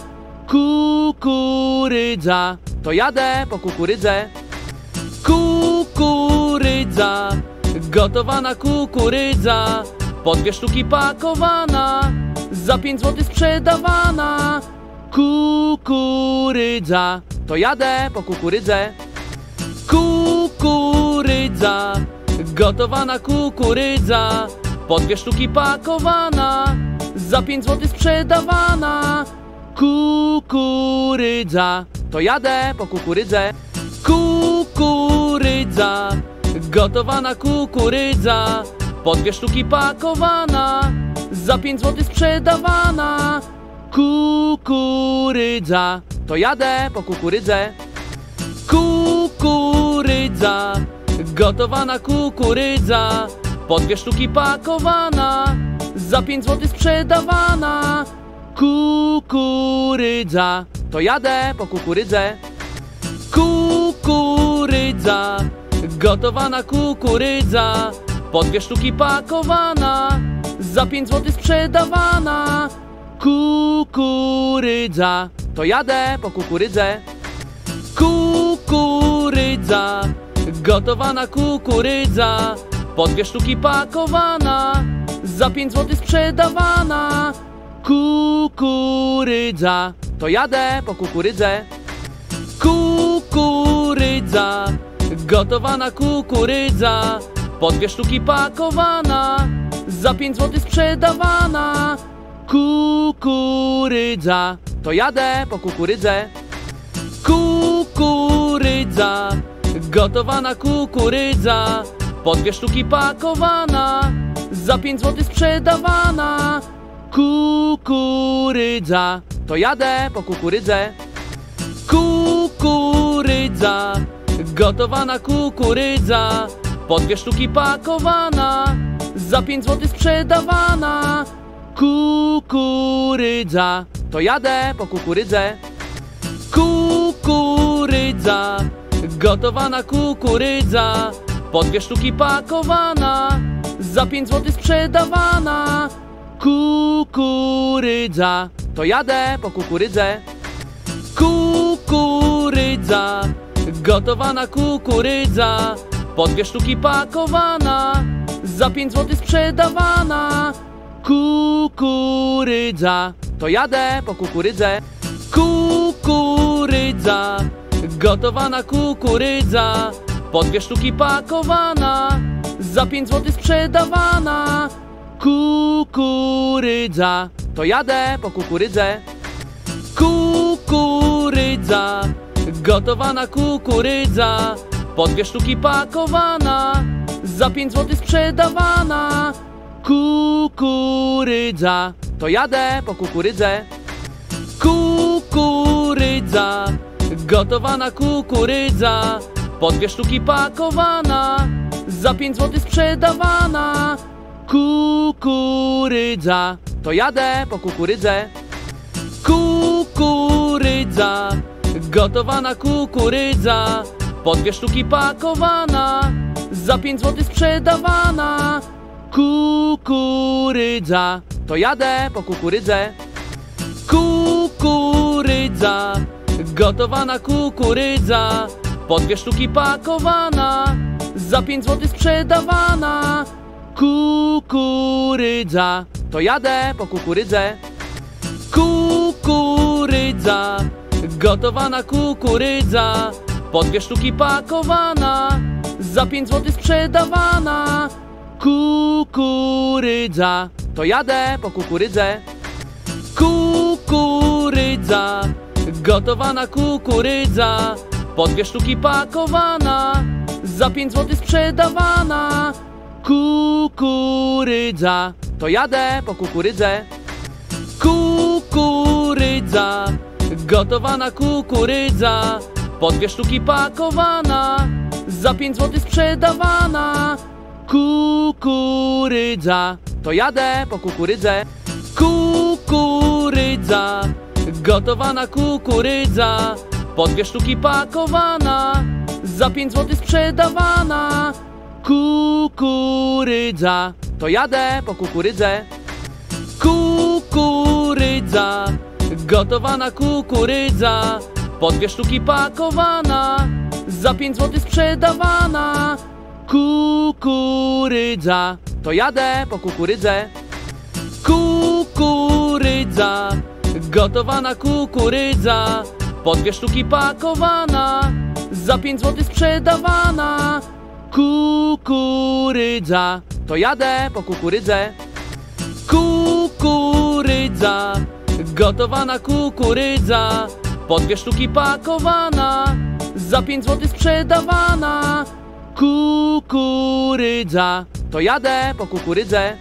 Kukurydza, to jadę po kukurydzę. Kukurydza, gotowana kukurydza, po dwie sztuki pakowana, za pięć złotych sprzedawana. Kukurydza, to jadę po kukurydzę. Kukurydza, gotowana kukurydza, po dwie sztuki pakowana, za pięć złotych sprzedawana. Kukurydza, to jadę po kukurydzę. Kukurydza, gotowana kukurydza, po dwie sztuki pakowana, za pięć złotych sprzedawana. Kukurydza, to jadę po kukurydzę. Kukurydza, gotowana kukurydza, po dwie sztuki pakowana, za pięć złotych sprzedawana. Kukurydza, to jadę po kukurydzę. Kukurydza, gotowana kukurydza, po dwie sztuki pakowana, za pięć złotych sprzedawana. Kukurydza, to jadę po kukurydzę. Kukurydza, gotowana kukurydza, po dwie sztuki pakowana, za pięć złotych sprzedawana. Kukurydza, to jadę po kukurydzę. Kukurydza, gotowana kukurydza, po dwie sztuki pakowana, za pięć złotych sprzedawana. Kukurydza, to jadę po kukurydzę. Kukurydza, gotowana kukurydza, po dwie sztuki pakowana, za pięć złotych sprzedawana. Kukurydza, to jadę po kukurydzę. Kukurydza, gotowana kukurydza, po dwie sztuki pakowana, za pięć złotych sprzedawana. Kukurydza, to jadę po kukurydzę. Kukurydza, gotowana kukurydza, po dwie sztuki pakowana, za pięć złotych sprzedawana. Kukurydza, to jadę po kukurydzę. Kukurydza, gotowana kukurydza, po dwie sztuki pakowana, za pięć złotych sprzedawana. Kukurydza, to jadę po kukurydzę. Kukurydza, gotowana kukurydza, po dwie sztuki pakowana, za pięć złotych sprzedawana. Kukurydza, to jadę po kukurydzę. Kukurydza, gotowana kukurydza, po dwie sztuki pakowana, za pięć złotych sprzedawana. Kukurydza, to jadę po kukurydzę. Kukurydza, gotowana kukurydza, po dwie sztuki pakowana, za pięć złotych sprzedawana. Kukurydza, to jadę po kukurydzę. Kukurydza, gotowana kukurydza, po dwie sztuki pakowana, za pięć złotych sprzedawana. Kukurydza, to jadę po kukurydzę. Kukurydza, gotowana kukurydza, po dwie sztuki pakowana, za pięć złotych sprzedawana. Kukurydza, to jadę po kukurydzę. Kukurydza, gotowana kukurydza, po dwie sztuki pakowana, za pięć złotych sprzedawana. Kukurydza, to jadę po kukurydzę. Kukurydza, gotowana kukurydza, po dwie sztuki pakowana, za pięć złotych sprzedawana. Kukurydza, to jadę po kukurydzę. Kukurydza, gotowana kukurydza, po dwie sztuki pakowana, za pięć złotych sprzedawana. Kukurydza, to jadę po kukurydzę. Kukurydza, Gotowana kukurydza, po dwie sztuki pakowana, za pięć złotych sprzedawana. Kukurydza, to jadę po kukurydzę. Kukurydza, gotowana kukurydza, po dwie sztuki pakowana, za pięć złotych sprzedawana. Kukurydza, to jadę po kukurydzę. Kukurydza, gotowana kukurydza, po dwie sztuki pakowana, za pięć złotych sprzedawana. Kukurydza, to jadę po kukurydzę. Kukurydza, gotowana kukurydza, po dwie sztuki pakowana, za pięć złotych sprzedawana. Kukurydza, to jadę po kukurydzę.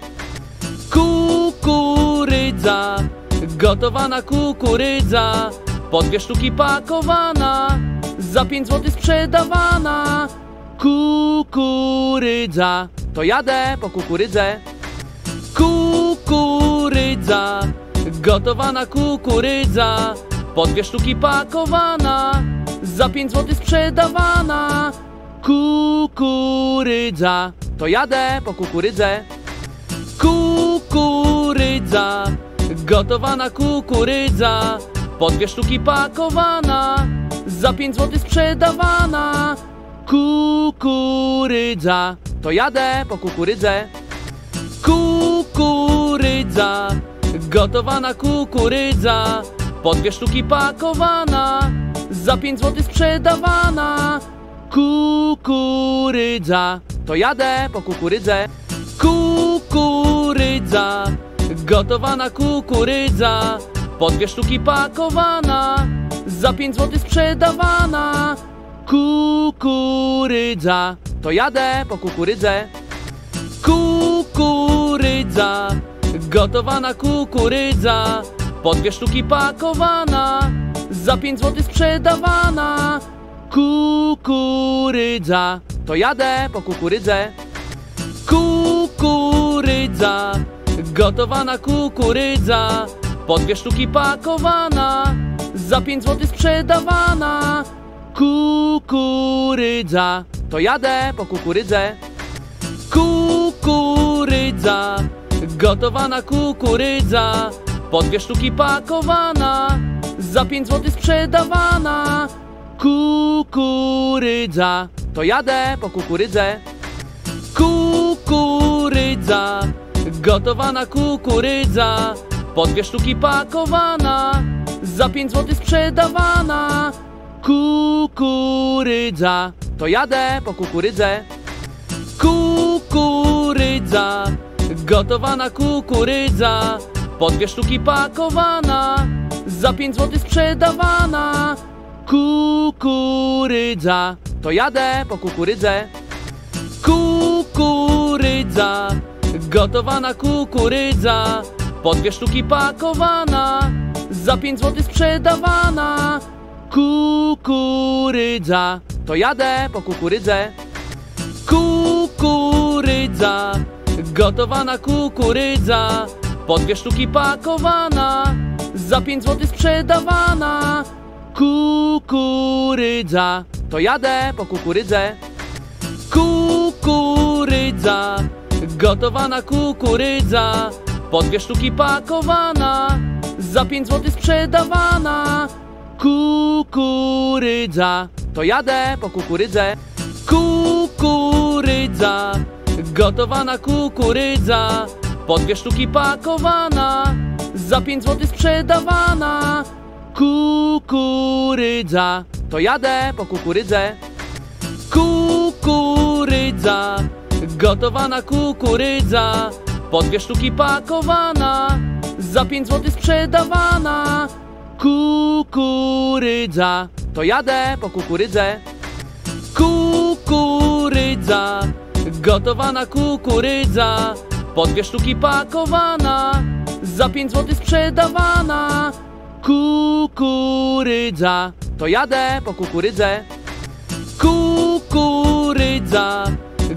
Kukurydza, gotowana kukurydza, po dwie sztuki pakowana, za pięć złotych sprzedawana. Kukurydza, to jadę po kukurydzę. Kukurydza, gotowana kukurydza, po dwie sztuki pakowana, za pięć złotych sprzedawana. Kukurydza, to jadę po kukurydzę. Kukurydza, gotowana kukurydza, po dwie sztuki pakowana, za pięć złotych sprzedawana. Kukurydza, to jadę po kukurydzę. Kukurydza, gotowana kukurydza, po dwie sztuki pakowana, za pięć złotych sprzedawana. Kukurydza, to jadę po kukurydzę. Kukurydza, gotowana kukurydza, po dwie sztuki pakowana, za pięć złotych sprzedawana. Kukurydza, to jadę po kukurydzę. Kukurydza, gotowana kukurydza, po dwie sztuki pakowana, za pięć złotych sprzedawana. Kukurydza, to jadę po kukurydzę. Kukurydza, gotowana kukurydza, po dwie sztuki pakowana, za pięć złotych sprzedawana. Kukurydza, to jadę po kukurydzę. Kukurydza, gotowana kukurydza, po dwie sztuki pakowana, za pięć złotych sprzedawana. Kukurydza, to jadę po kukurydzę. Kukurydza, gotowana kukurydza, po dwie sztuki pakowana, za pięć złotych sprzedawana. Kukurydza, to jadę po kukurydzę. Kukurydza, gotowana kukurydza, po dwie sztuki pakowana, za pięć złotych sprzedawana. Kukurydza, to jadę po kukurydzę. Kukurydza, gotowana kukurydza, po dwie sztuki pakowana, za pięć złotych sprzedawana. Kukurydza, to jadę po kukurydzę. Kukurydza, gotowana kukurydza, po dwie sztuki pakowana, za pięć złotych sprzedawana. Kukurydza, to jadę po kukurydzę. Kukurydza, gotowana kukurydza, po dwie sztuki pakowana, za pięć złotych sprzedawana. Kukurydza, to jadę po kukurydzę. Kukurydza, gotowana kukurydza, po dwie sztuki pakowana, za pięć złotych sprzedawana. Kukurydza, to jadę po kukurydzę. Kukurydza, gotowana kukurydza, po dwie sztuki pakowana, za pięć złotych sprzedawana. Kukurydza, to jadę po kukurydzę. Kukurydza, gotowana kukurydza, po dwie sztuki pakowana, za pięć złotych sprzedawana. Kukurydza, to jadę po kukurydzę. Kukurydza,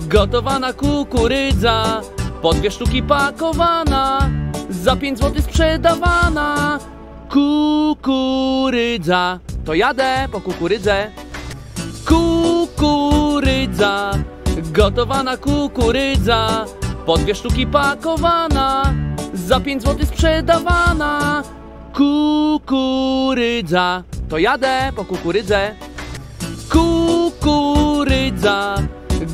gotowana kukurydza, po dwie sztuki pakowana, za pięć złotych sprzedawana. Kukurydza, to jadę po kukurydzę. Kukurydza, gotowana kukurydza, po dwie sztuki pakowana, za pięć złotych sprzedawana. Kukurydza, to jadę po kukurydzę. Kukurydza,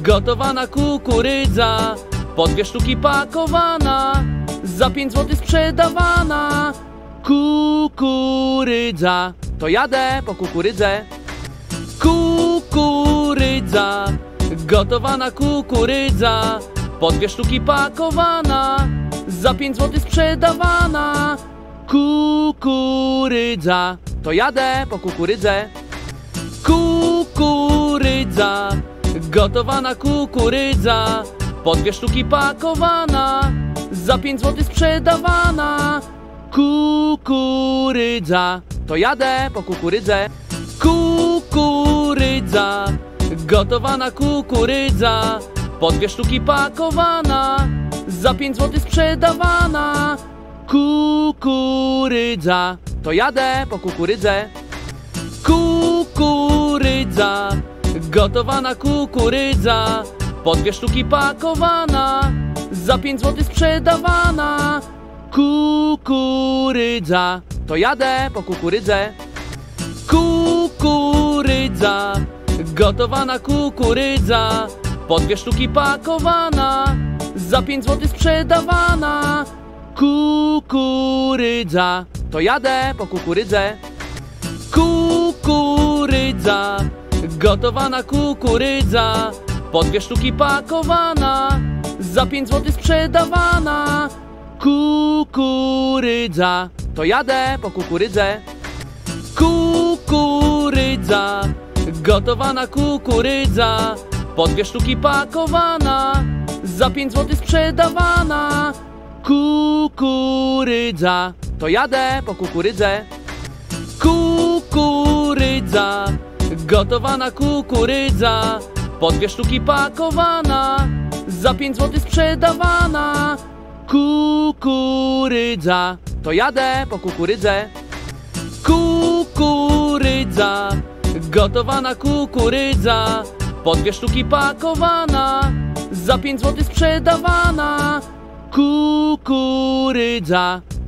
gotowana kukurydza, po dwie sztuki pakowana, za pięć złotych sprzedawana. Kukurydza, to jadę po kukurydzę. Kukurydza, gotowana kukurydza, po dwie sztuki pakowana, za pięć złotych sprzedawana. Kukurydza, to jadę po kukurydzę. Kukurydza, gotowana kukurydza, po dwie sztuki pakowana, za pięć złotych sprzedawana. Kukurydza, to jadę po kukurydzę. Kukurydza, gotowana kukurydza, po dwie sztuki pakowana, za pięć złotych sprzedawana. Kukurydza, to jadę po kukurydzę. Kukurydza, gotowana kukurydza, po dwie sztuki pakowana, za pięć złotych sprzedawana. Kukurydza, to jadę po kukurydzę. Kukurydza, gotowana kukurydza, po dwie sztuki pakowana, za pięć złotych sprzedawana. Kukurydza, to jadę po kukurydzę. Kukurydza, gotowana kukurydza, po dwie sztuki pakowana, za pięć złotych sprzedawana. Kukurydza, to jadę po kukurydzę. Kukurydza, gotowana kukurydza, po dwie sztuki pakowana, za pięć złotych sprzedawana. Kukurydza, to jadę po kukurydzę. Kukurydza, gotowana kukurydza, po dwie sztuki pakowana, za pięć złotych sprzedawana. Kukurydza, to jadę po kukurydzę. Kukurydza, gotowana kukurydza, po dwie sztuki pakowana, za pięć złotych sprzedawana. Kukurydza,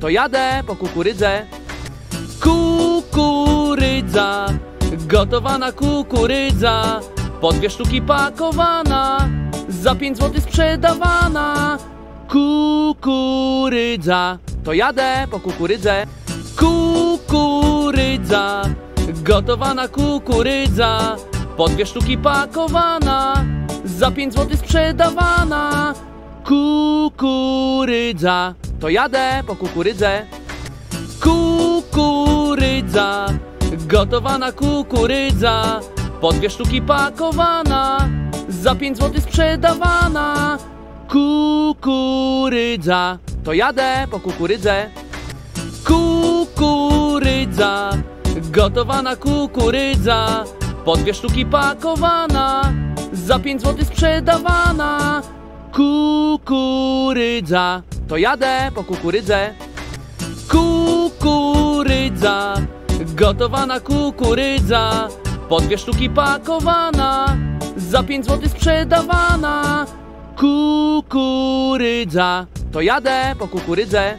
to jadę po kukurydzę. Kukurydza, gotowana kukurydza, po dwie sztuki pakowana, za pięć złotych sprzedawana. Kukurydza, to jadę po kukurydzę. Kukurydza, gotowana kukurydza, po dwie sztuki pakowana, za pięć złotych sprzedawana. Kukurydza, to jadę po kukurydzę. Kukurydza, gotowana kukurydza, po dwie sztuki pakowana, za pięć złotych sprzedawana. Kukurydza, to jadę po kukurydzę. Kukurydza, gotowana kukurydza, po dwie sztuki pakowana, za pięć złotych sprzedawana. Kukurydza, to jadę po kukurydzę. Kukurydza, gotowana kukurydza, po dwie sztuki pakowana, za pięć złotych sprzedawana. Kukurydza, to jadę po kukurydzę.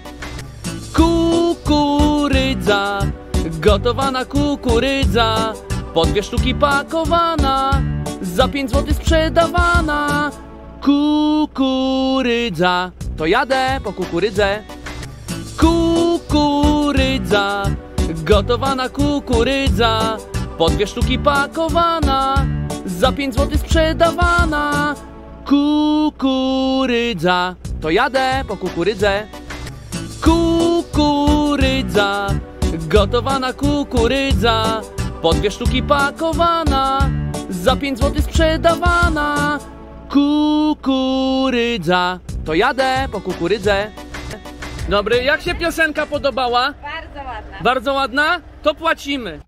Kukurydza, gotowana kukurydza, po dwie sztuki pakowana, za pięć złotych sprzedawana. Kukurydza, to jadę po kukurydzę. Kukurydza, gotowana kukurydza, po dwie sztuki pakowana, za pięć złotych sprzedawana. Kukurydza, to jadę po kukurydzę. Kukurydza, gotowana kukurydza, po dwie sztuki pakowana, za pięć złotych sprzedawana. Kukurydza, to jadę po kukurydzę. Dobry, jak się piosenka podobała? Bardzo ładna. Bardzo ładna? To płacimy.